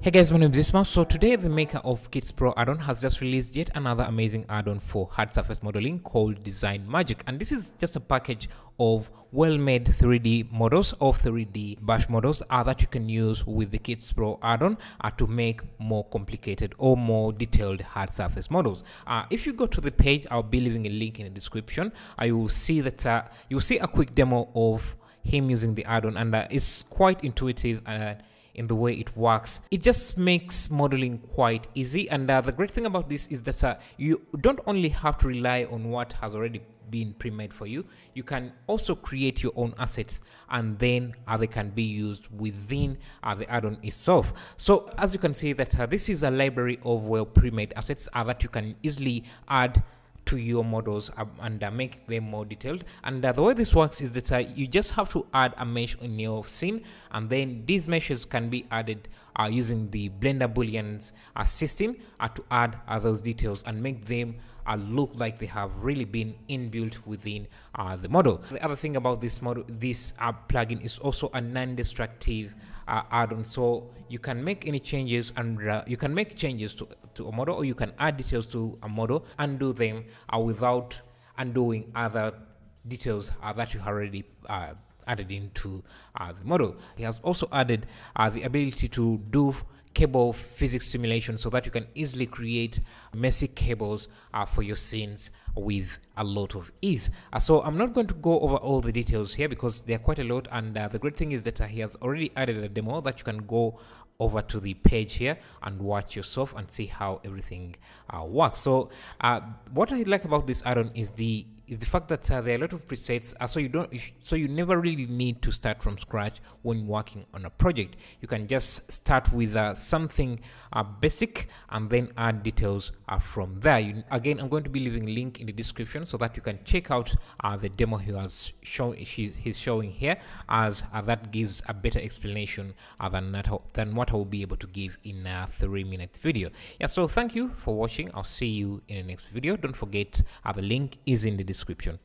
Hey guys, my name is Isma. So today the maker of Kits Pro add-on has just released yet another amazing add-on for hard surface modeling called Design Magic. And this is just a package of well-made 3D models or 3D brush models uh, that you can use with the Kits Pro add-on uh, to make more complicated or more detailed hard surface models. Uh, if you go to the page, I'll be leaving a link in the description. I will see that uh, you'll see a quick demo of him using the add-on and uh, it's quite intuitive and in the way it works. It just makes modeling quite easy. And uh, the great thing about this is that uh, you don't only have to rely on what has already been pre-made for you you can also create your own assets and then uh, they can be used within uh, the add-on itself so as you can see that uh, this is a library of well pre-made assets uh, that you can easily add to your models and uh, make them more detailed. And uh, the way this works is that uh, you just have to add a mesh in your scene and then these meshes can be added uh, using the blender booleans uh, system uh, to add those details and make them look like they have really been inbuilt within the model. The other thing about this model this plugin is also a non-destructive add-on. So you can make any changes and you can make changes to, to a model or you can add details to a model undo them uh, without undoing other details uh, that you already uh, added into uh, the model. He has also added uh, the ability to do cable physics simulation so that you can easily create messy cables uh, for your scenes with a lot of ease. Uh, so I'm not going to go over all the details here because they're quite a lot and uh, the great thing is that uh, he has already added a demo that you can go over to the page here and watch yourself and see how everything works. So what I like about this add-on is the is the fact that uh, there are a lot of presets uh, so you don't so you never really need to start from scratch when working on a project. You can just start with uh, something uh, basic and then add details uh, from there. You, again i'm going to be leaving a link in the description so that you can check out uh, the demo he has shown he's showing here as that gives a better explanation than, that, than what i will be able to give in a three minute video. Yeah so thank you for watching. I'll see you in the next video. Don't forget the link is in the description description